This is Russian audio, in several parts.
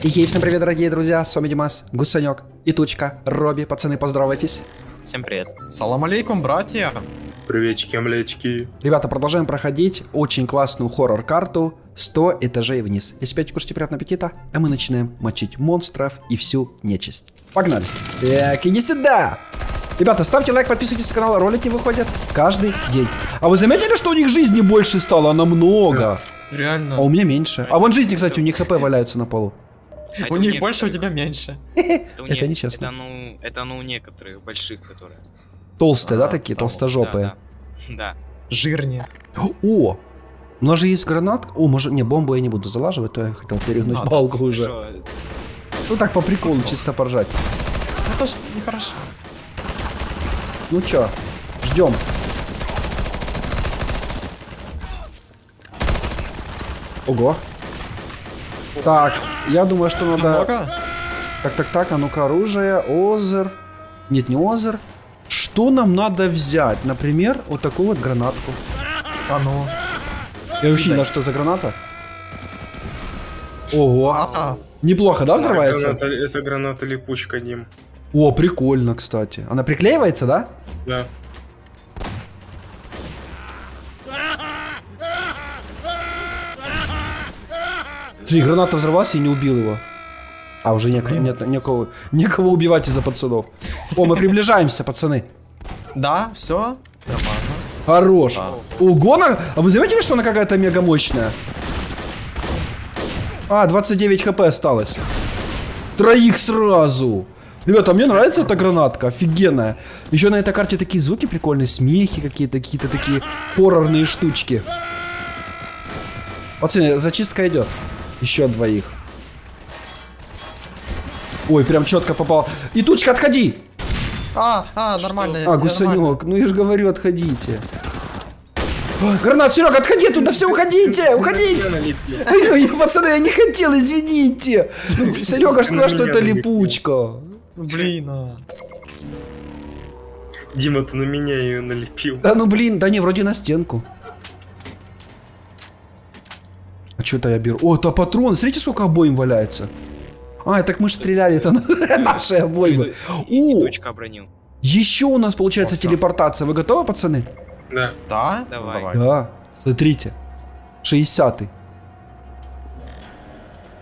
И хей, всем привет, дорогие друзья, с вами Димас, Гусанек и Тучка, Робби, пацаны, поздоровайтесь. Всем привет. Салам алейкум, братья. Приветики, омлетики. Ребята, продолжаем проходить очень классную хоррор-карту 100 этажей вниз. Если опять кушайте приятного аппетита, а мы начинаем мочить монстров и всю нечисть. Погнали. Так, иди сюда. Ребята, ставьте лайк, подписывайтесь на канал, ролики выходят каждый день. А вы заметили, что у них жизни больше стало? Намного. Реально. А у меня меньше. А вон жизни, кстати, у них хп валяются на полу. У них больше, у тебя меньше. Это, нечестно. Это ну, это ну у некоторых больших, которые. Толстые, да, А, такие, толстожопые? Да. Жирнее. О! У нас же есть гранат. О, может, не, бомбу я не буду залаживать, то я хотел перегнуть балку уже. Ну так по приколу, чисто поржать. Это ж нехорошо. Ну чё, ждем. Ого. Так, я думаю, что надо... Много? Так, так, так, а ну-ка, оружие, озер. Нет, не озер. Что нам надо взять? Например, вот такую вот гранатку. А ну. Я вообще не знаю, что за граната. Ого. А, Неплохо, да, взрывается? Граната- это граната липучка, Дим. О, прикольно, кстати. Она приклеивается, да? Да. Смотри, граната взорвалась и не убил его. А, уже некого, нет, некого, некого убивать из-за пацанов. О, мы приближаемся, пацаны. да, все. Нормально. Хорош. Ого, она- а вы заметили, что она какая-то мега мощная? А, 29 хп осталось. Троих сразу. Ребята, мне нравится эта гранатка, офигенная. Еще на этой карте такие звуки прикольные, смехи какие-то, какие-то такие хоррорные штучки. Пацаны, зачистка идет. Еще двоих. Ой, прям четко попал. И тучка, отходи! А, а, нормально. А, нормально. гусанек, ну я же говорю, отходите. Ой, Гранат, Серега, отходи туда, все, уходите, уходите. Ой, Пацаны, я не хотел, извините. Ну, Серега ж сказал, что это липучка. Ну, Блин, а. Дима, ты на меня ее налепил. Да ну блин, да не, вроде на стенку. А что-то я беру. О, это патрон, смотрите, сколько обоим валяется. А, так мы же стреляли, это на- наши обоймы. О, еще у нас получается телепортация. Вы готовы, пацаны? Да. Да? Давай. Да. Смотрите. 60 -й.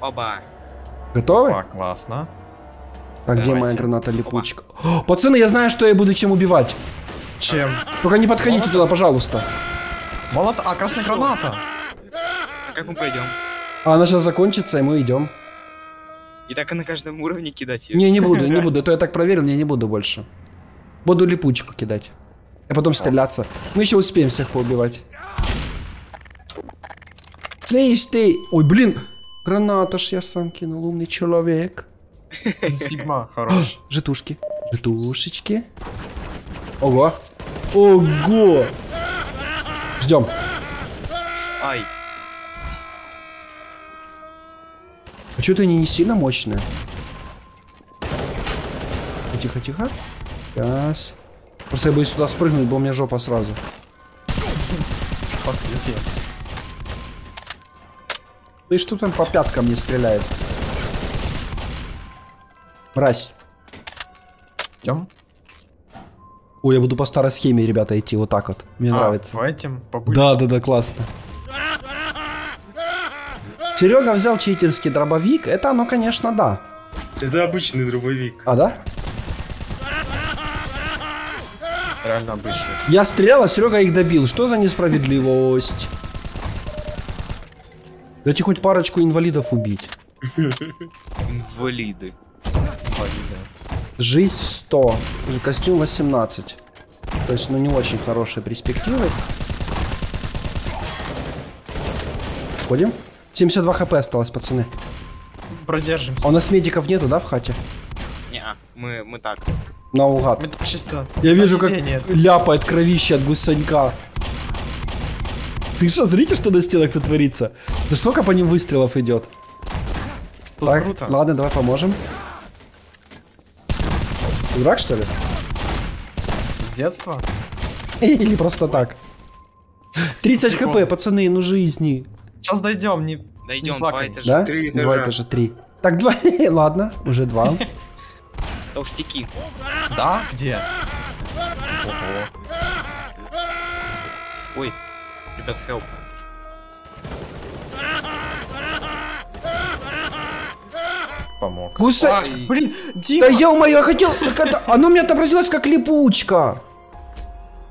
Оба. Готовы? А, классно. А где моя граната липучка? О, пацаны, я знаю, что я буду чем убивать. Чем? Только не подходите туда, пожалуйста. Молот... А, красная граната. Как мы пройдем? А она сейчас закончится, и мы идем. И так и на каждом уровне кидать ее. Не, не буду, не буду. То я так проверил, не, не буду больше. Буду липучку кидать. А потом стреляться. Мы еще успеем всех поубивать. Слышь ты! Ой, блин! Граната ж я сам кинул, умный человек. Сигма, хорош. Житушки. Житушечки. Ого. Ого! Ждем. Ай. А что-то они не сильно мощные. Тихо, тихо. Сейчас. Просто я боюсь сюда спрыгнуть, бо у меня жопа сразу. Посвети. Да и что там по пяткам не стреляет? Мразь. Идем. Ой, я буду по старой схеме, ребята, идти вот так вот. Мне А, нравится. по этим, побыть. Да, да, да, классно. Серега взял читерский дробовик. Это оно, конечно, да. Это обычный дробовик. А, да? Реально обычный. Я стрелял, а Серега их добил. Что за несправедливость? Дайте хоть парочку инвалидов убить. Инвалиды. Инвалиды. Жизнь 100. Костюм 18. То есть, ну, не очень хорошие перспективы. Ходим. 72 хп осталось, пацаны. Продержимся. А у нас медиков нету, да, в хате? Не, мы, мы так. Наугад. Мы так чисто. Я вижу, как Везение. ляпает кровище от гусанька. Ты что, смотрите, что на стенах тут творится? Да сколько по ним выстрелов идет? Тут так, круто. ладно, давай поможем. Ты Дурак, что ли? С детства. Или просто так? 30 Прикольно. хп, пацаны, ну жизни. Сейчас дойдем, не... Дойдем, Не два этажа. Да? Три Два этажа. этажа, три. Так, два, ладно, уже два. Толстяки. Да? Где? Ого. Ой, ребят, help. Помог. Гуся... Ай. Блин, Да Дима! ё-моё, я хотел... так это- Оно у меня отобразилось как липучка.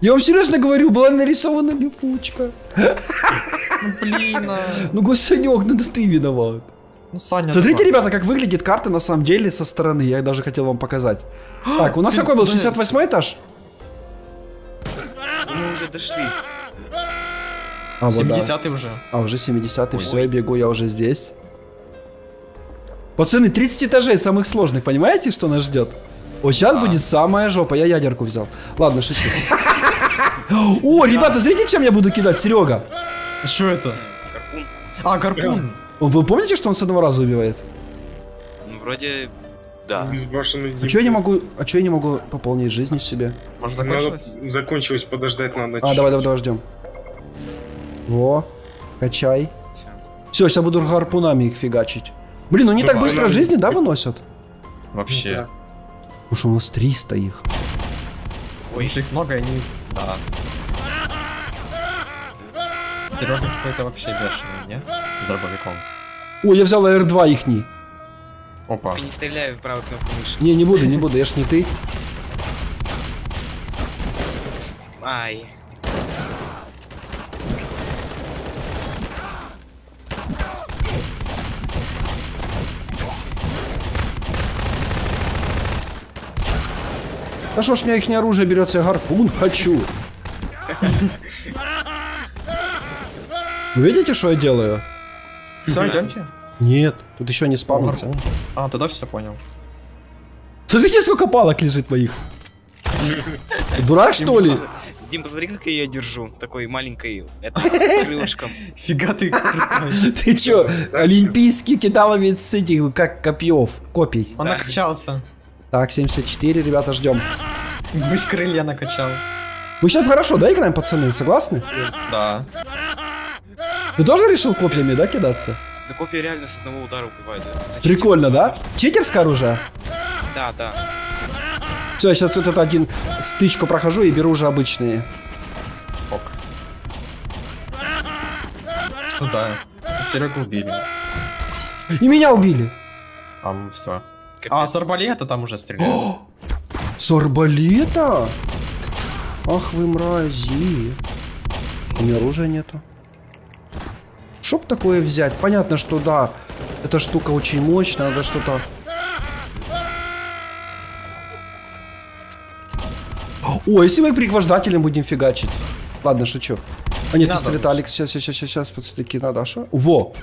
Я вам серьезно говорю, была нарисована липучка. Ну, блин. а. Ну, Гусанек, ну да ты виноват. Ну, Саня, Смотрите, ребята, как выглядит карта на самом деле со стороны. Я даже хотел вам показать. Так, у нас какой был? блин. 68 этаж? Мы уже дошли. А, вот да. 70 уже. А, уже 70 Ой. все, я бегу, я уже здесь. Пацаны, 30 этажей самых сложных, понимаете, что нас ждет? Вот сейчас Да. будет самая жопа, я ядерку взял. Ладно, шучу. О, ребята, смотрите, чем я буду кидать, Серега. Что это? Гарпун. А, гарпун. Вы помните, что он с одного раза убивает? Ну, вроде... Да. Безбашенный А что я не могу, а что я не могу пополнить жизнь себе? Может, Надо, закончилось? закончилось, подождать надо. А, давай, давай, давай, ждем. Во, качай. Все, сейчас буду гарпунами их фигачить. Блин, ну не так быстро жизни, да, выносят? Вообще. Потому что у нас 300 их. Ой, их много, они... Да. Серега какой-то вообще бешеный, не? С дробовиком. Ой, я взял R2 ихний. Опа. только не стреляй в правую кнопку мыши. Не, не буду, не буду, я ж не ты. Ай. Да что ж у меня их не оружие берется, я гарпун хочу. Вы видите, что я делаю? Все, идемте. Нет, тут еще не спавнится. А, тогда все понял. Смотрите, сколько палок лежит моих. Дурак, что ли? Дим, посмотри, как я ее держу. Такой маленькой, это, крылышком. Фига ты. Ты чё, олимпийский кидаловец с этих, как копьев, копий. Он накачался. Так, 74, ребята, ждем. Гусь крылья накачал. Мы сейчас хорошо, да, играем, пацаны, согласны? Да. Ты тоже решил копьями, да, кидаться? Да копия реально с одного удара убивает. Зачем Прикольно, да? Читерское оружие? Да, да. Все, я сейчас вот этот один стычку прохожу и беру уже обычные. Ок. Ну да. Серегу убили. И меня убили. Там все. Капец. А, с арбалета там уже стреляют. С арбалета? Ах вы мрази. У меня оружия нету. Чтоб такое взять? Понятно, что да, эта штука очень мощная, надо что-то... О, если мы пригвождателем будем фигачить. Ладно, шучу. А нет, надо пистолет. Алекс, сейчас, сейчас, сейчас, сейчас, все-таки надо, а что? Во!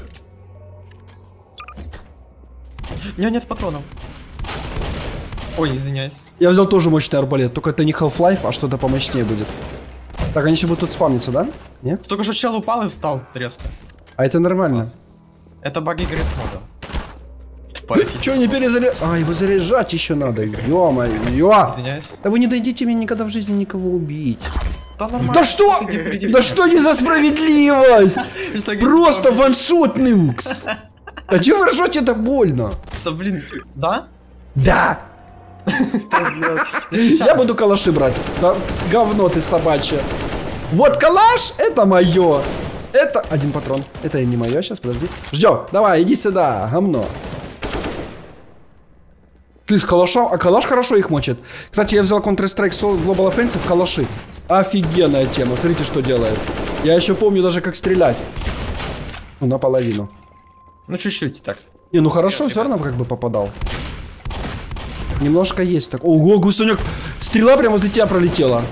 У меня нет патронов. Ой, извиняюсь. Я взял тоже мощный арбалет, только это не Half-Life, а что-то помощнее будет. Так, они еще будут тут спавниться, да? Не? Только что чел упал и встал резко. А это нормально. Это баги модом. Че не перезаряжать? А, его заряжать еще надо. Ё-моё. Извиняюсь. Да вы не дадите мне никогда в жизни никого убить. Да нормально. Да что? Да что не за справедливость? Просто ваншот нюкс. А че вы ржете так больно? Да блин, да? Да. Я буду калаши брать. Говно ты собачье. Вот калаш, это мое. Это один патрон. Это не мое, сейчас, подожди. Ждем. Давай, иди сюда, гомно. Ты с калаша, а калаш хорошо их мочит. Кстати, я взял Counter-Strike Global Offensive калаши. Офигенная тема. Смотрите, что делает. Я еще помню даже, как стрелять. Ну, наполовину. Ну чуть-чуть так. Не, ну хорошо, все равно как бы попадал. Немножко есть так. Ого, гусенек, стрела прямо возле тебя пролетела.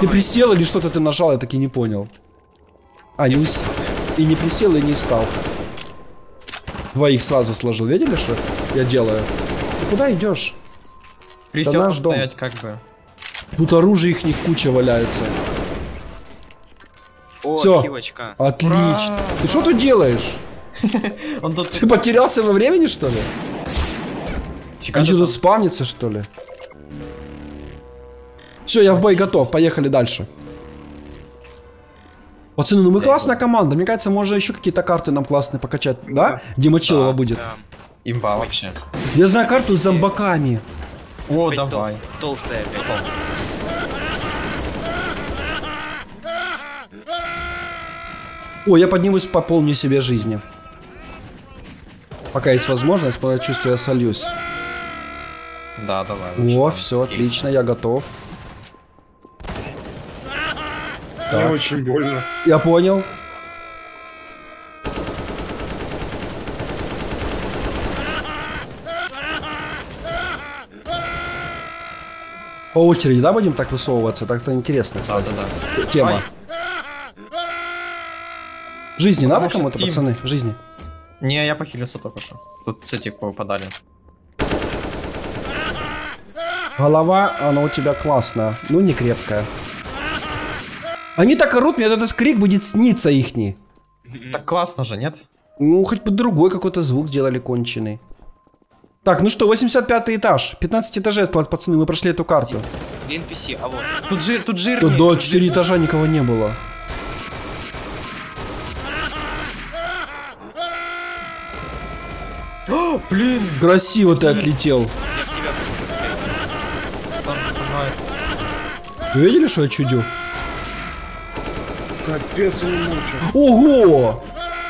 Ты присел или что-то ты нажал, я таки не понял. А, не ус- И не присел, и не встал. Двоих сразу сложил. Видели, что я делаю? Ты куда идешь? Присел наш дом. стоять как бы. Тут оружие их не в куче валяется. О, Всё. хилочка. Отлично. Ура! Ты что тут делаешь? Он тут... Ты потерялся во времени, что ли? Фига Они что, тут спавнится, что ли? Все, я в бой готов. Поехали дальше. Пацаны, ну мы классная команда. Мне кажется, можно еще какие-то карты нам классные покачать, да? Где Мочилова Да, будет. Да. Имба вообще. Я знаю карту с зомбаками. О, Опять давай. толст- Толстая опять. О, я поднимусь, пополню себе жизни. Пока есть возможность, пока я чувствую, я сольюсь. Да, давай. О, все, отлично, я готов. Мне Так. очень больно. Я понял. По очереди, да, будем так высовываться? Так-то интересно, Да, кстати, да, да. тема. Ай. Жизни надо Потому что кому-то, тим. пацаны? Жизни. Не, я похилился только что. Тут цитик попадали. Голова, она у тебя классная, ну не крепкая. Они так орут, мне этот крик будет сниться ихний. Так классно же, нет? Ну, хоть бы другой какой-то звук сделали конченый. Так, ну что, 85 этаж. 15 этажей осталось, пацаны, мы прошли эту карту. Где NPC? А вот. Тут жир, тут жир. Тут до 4 этажа никого не было. О, блин. Красиво ты отлетел. Вы видели, что я чудю? Капец, мучат. Ого!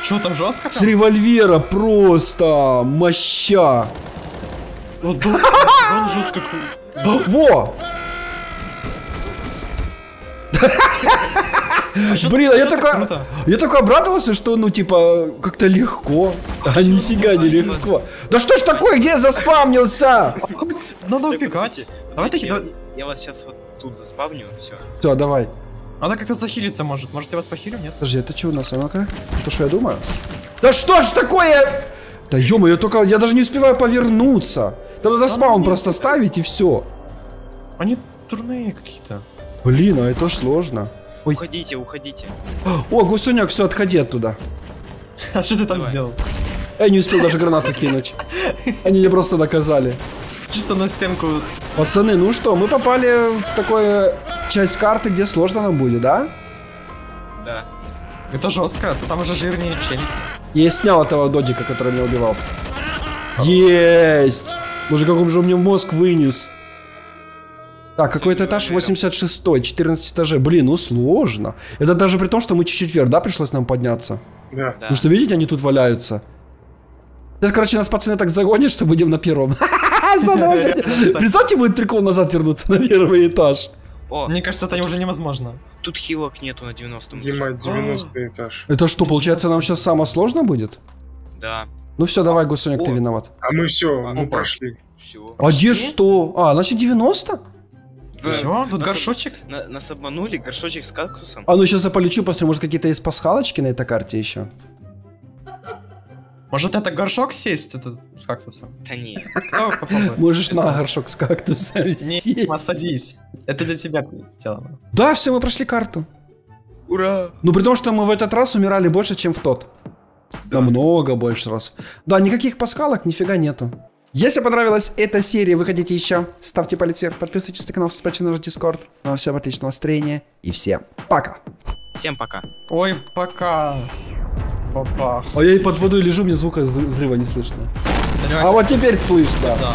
Что там жестко? С револьвера просто моща. Ну, он жестко. Во! А Блин, а я только, я только обрадовался, что, ну, типа, как-то легко. А нифига не легко. Да что ж такое, где я заспавнился? Надо убегать. Давай давайте таки, я, я вас сейчас вот тут заспавню, все. Все, давай. Надо как-то захилиться может. Может я вас похилю, нет? Подожди, это что у нас, а ну-ка? То, что я думаю? Да что ж такое? Да ё я только, я даже не успеваю повернуться. Там надо спаун просто ставить и все. Они турные какие-то. Блин, а это ж сложно. Ой. Уходите, уходите. О, гусунек, все, отходи оттуда. А что ты там Давай. сделал? Я не успел даже гранату кинуть. Они меня просто наказали. Чисто на стенку. Пацаны, ну что, мы попали в такую часть карты, где сложно нам будет, да? Да. Это жестко, там уже жирнее челики. Я снял этого додика, который меня убивал. Есть! Боже, как он же мне в мозг вынес. Так, какой-то этаж 86 14 этажей. Блин, ну сложно. Это даже при том, что мы чуть-чуть вверх, да, пришлось нам подняться? Да. Потому что, видите, они тут валяются. Сейчас, короче, нас пацаны так загонят, что будем на первом. Вернем. Представьте, будет прикол назад вернуться на первый этаж. О, Мне кажется, это уже невозможно. тут хилок нету на 90 Дима, 90 этаж. Это что, получается, нам сейчас самое сложное будет? Да. Ну все, давай, Гусоник, ты виноват. А мы все, мы Опа. прошли. Все. А где 100? А, значит 90? Все, тут горшочек. нас обманули, горшочек с кактусом. А ну сейчас я полечу, посмотрю, может какие-то есть пасхалочки на этой карте еще? Может это горшок сесть этот с кактусом? Да не. Кто попробует? Можешь на горшок с кактусом Не, сесть. садись. Это для тебя сделано. Да, все, мы прошли карту. Ура! Ну при том, что мы в этот раз умирали больше, чем в тот. Намного больше раз. Да, никаких пасхалок, нифига нету. Если понравилась эта серия, вы хотите еще, ставьте палец вверх, подписывайтесь на канал, вступайте на наш дискорд. Ну а всем отличного настроения и всем пока. Всем пока. Ой, пока. Папа. А я и под водой лежу, мне звука взрыва не слышно. А вот теперь слышно. да.